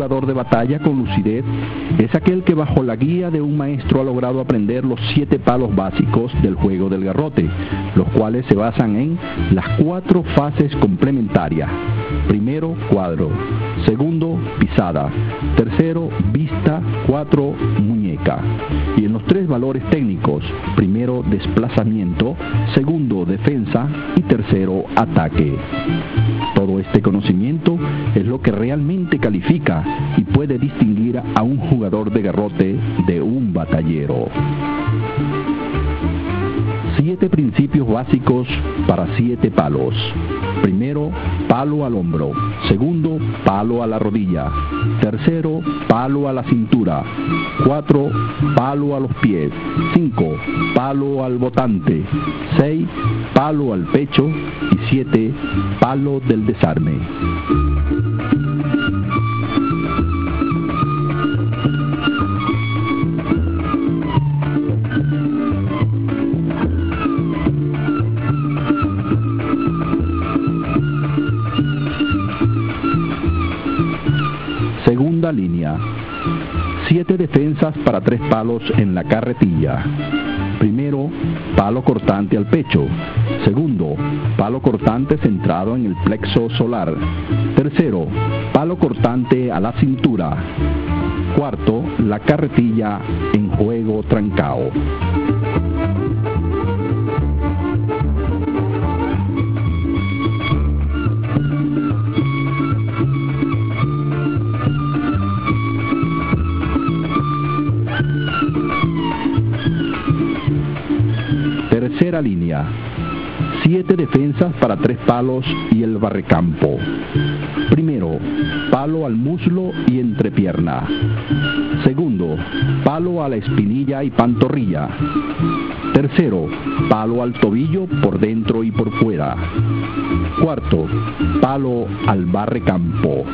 jugador de batalla con lucidez es aquel que bajo la guía de un maestro ha logrado aprender los siete palos básicos del juego del garrote, los cuales se basan en las cuatro fases complementarias. Primero, cuadro. Segundo, pisada. Tercero, vista. Cuatro, muñeca. Y en los tres valores técnicos, primero, desplazamiento. Segundo, defensa. Y tercero, ataque. Todo este conocimiento es lo que realmente califica y puede distinguir a un jugador de garrote de un batallero. Siete principios básicos para siete palos. Primero, palo al hombro. Segundo, palo a la rodilla. Tercero, palo a la cintura. Cuatro, palo a los pies. Cinco, palo al botante. Seis, palo al pecho. Y siete, palo del desarme. Segunda línea. Siete defensas para tres palos en la carretilla. Primero, palo cortante al pecho. Segundo, palo cortante centrado en el plexo solar. Tercero, palo cortante a la cintura. Cuarto, la carretilla en juego trancao. Línea. Siete defensas para tres palos y el barrecampo. Primero, palo al muslo y entrepierna. Segundo, palo a la espinilla y pantorrilla. Tercero, palo al tobillo por dentro y por fuera. Cuarto, palo al barrecampo.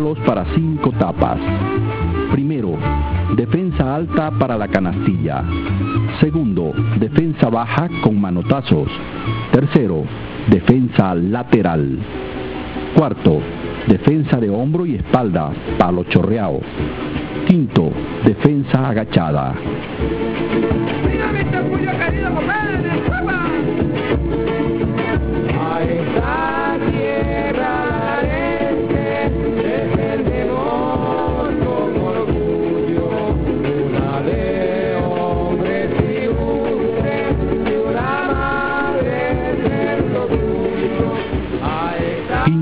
Palos para cinco tapas. Primero, defensa alta para la canastilla. Segundo, defensa baja con manotazos. Tercero, defensa lateral. Cuarto, defensa de hombro y espalda, palo chorreado. Quinto, defensa agachada.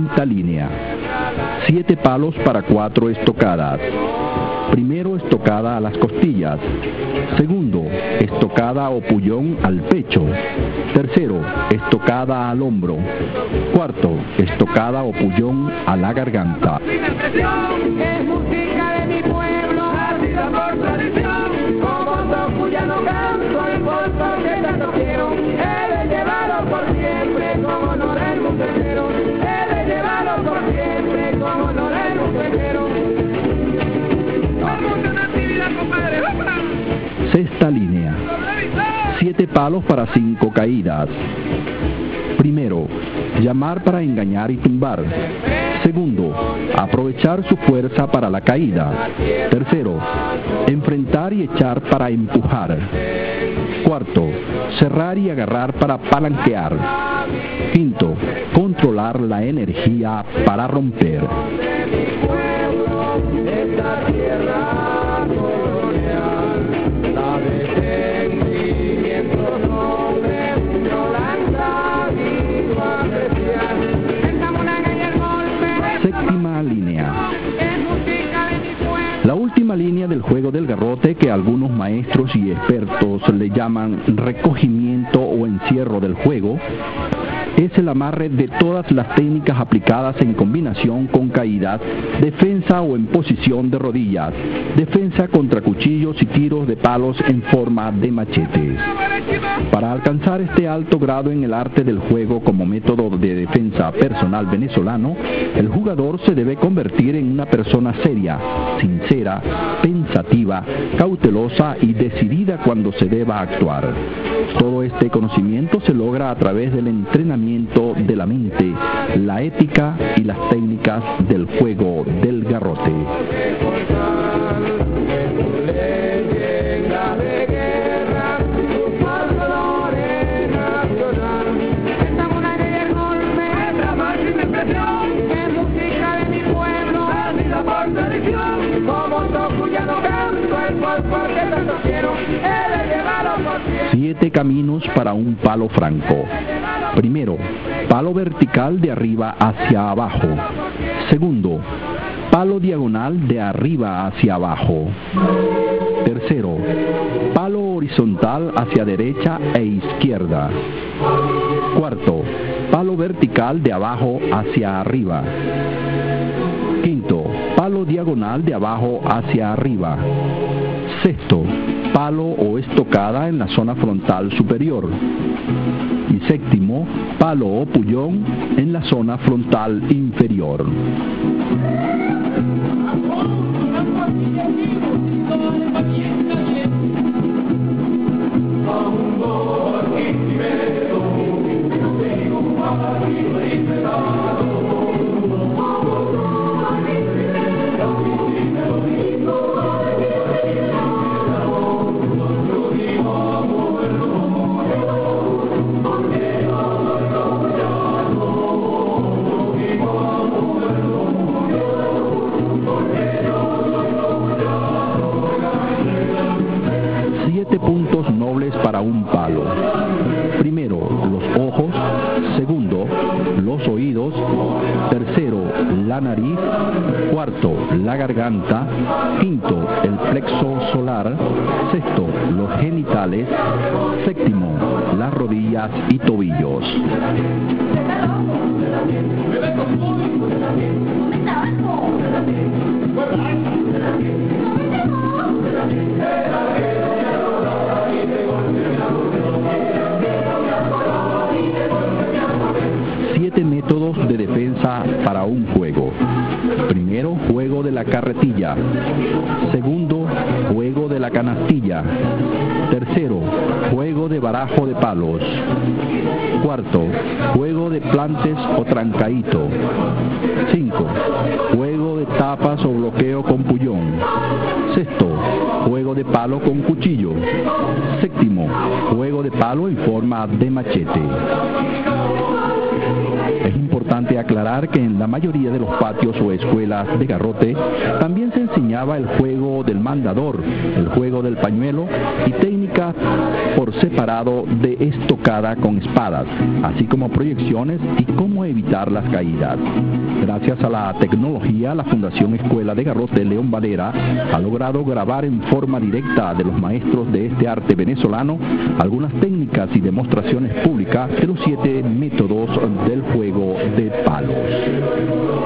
Quinta línea. Siete palos para cuatro estocadas. Primero estocada a las costillas. Segundo, estocada o pullón al pecho. Tercero, estocada al hombro. Cuarto, estocada o pullón a la garganta. Para cinco caídas. Primero, llamar para engañar y tumbar. Segundo, aprovechar su fuerza para la caída. Tercero, enfrentar y echar para empujar. Cuarto, cerrar y agarrar para palanquear. Quinto, controlar la energía para romper. Del juego del garrote que algunos maestros y expertos le llaman recogimiento o encierro del juego es el amarre de todas las técnicas aplicadas en combinación con caídas, defensa o en posición de rodillas, defensa contra cuchillos y tiros de palos en forma de machetes. Para alcanzar este alto grado en el arte del juego como método de defensa personal venezolano, el jugador se debe convertir en una persona seria, sincera, cautelosa y decidida cuando se deba actuar. Todo este conocimiento se logra a través del entrenamiento de la mente, la ética y las técnicas del juego del garrote. Siete caminos para un palo franco. Primero, palo vertical de arriba hacia abajo. Segundo, palo diagonal de arriba hacia abajo. Tercero, palo horizontal hacia derecha e izquierda. Cuarto, palo vertical de abajo hacia arriba. Palo diagonal de abajo hacia arriba. Sexto, palo o estocada en la zona frontal superior. Y séptimo, palo o pullón en la zona frontal inferior. Oídos. Tercero, la nariz. Cuarto, la garganta. Quinto, el plexo solar. Sexto, los genitales. Séptimo, las rodillas y tobillos. De defensa para un juego. Primero, juego de la carretilla. Segundo, juego de la canastilla. Tercero, juego de barajo de palos. Cuarto, juego de plantes o trancaíto. Cinco, juego de tapas o bloqueo con pullón. Sexto, juego de palo con cuchillo. Séptimo, juego de palo en forma de machete. Importante aclarar que en la mayoría de los patios o escuelas de garrote también se enseñaba el juego del mandador, el juego del pañuelo y técnicas por separado de estocada con espadas, así como proyecciones y cómo evitar las caídas. Gracias a la tecnología, la Fundación Escuela de Garrote León Valera ha logrado grabar en forma directa de los maestros de este arte venezolano algunas técnicas y demostraciones públicas de los siete métodos del juego de palos.